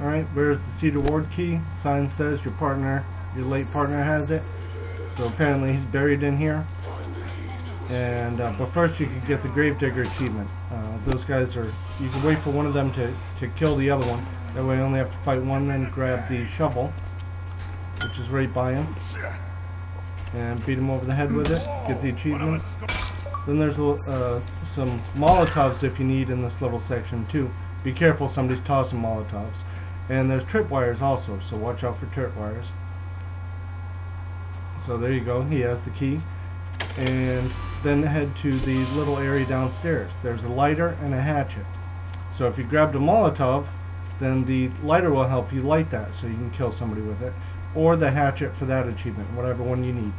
Alright, where's the Cedar Ward key? Sign says your partner, your late partner has it. So apparently he's buried in here. And uh, but first you can get the Gravedigger achievement. Uh, those guys are. You can wait for one of them to to kill the other one. That way you only have to fight one and grab the shovel, which is right by him, and beat him over the head with it. Get the achievement. Then there's uh, some Molotovs if you need in this level section too. Be careful, somebody's tossing Molotovs. And there's tripwires also, so watch out for tripwires. So there you go, he has the key. And then head to the little area downstairs. There's a lighter and a hatchet. So if you grabbed a Molotov, then the lighter will help you light that so you can kill somebody with it. Or the hatchet for that achievement, whatever one you need.